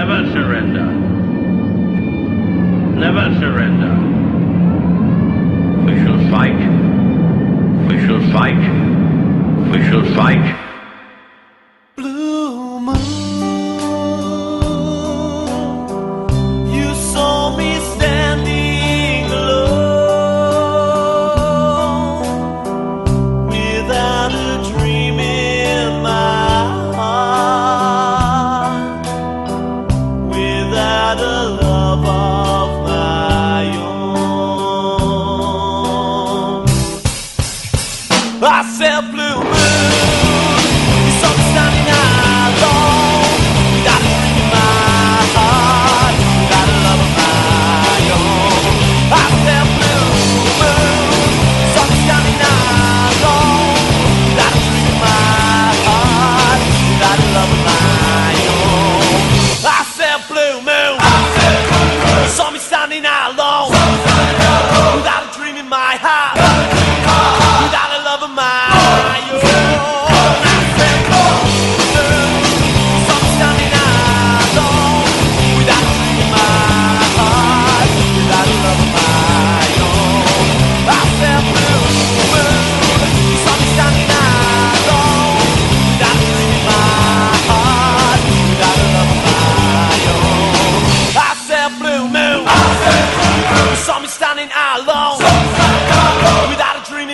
Never surrender. Never surrender. We shall fight. We shall fight. We shall fight. I said blue moon.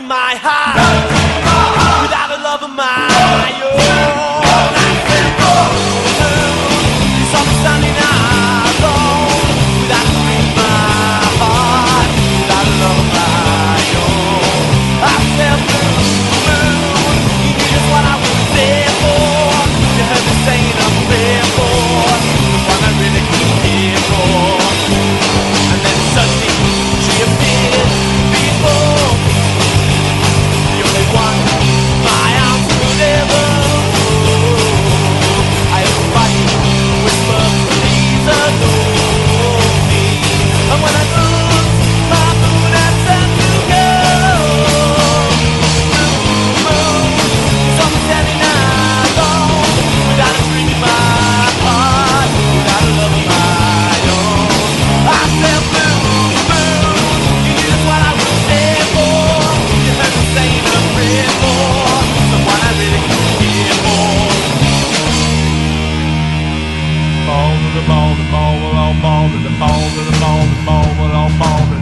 my heart. the ball, the ball will all fall to the ball to the ball, the ball will all fall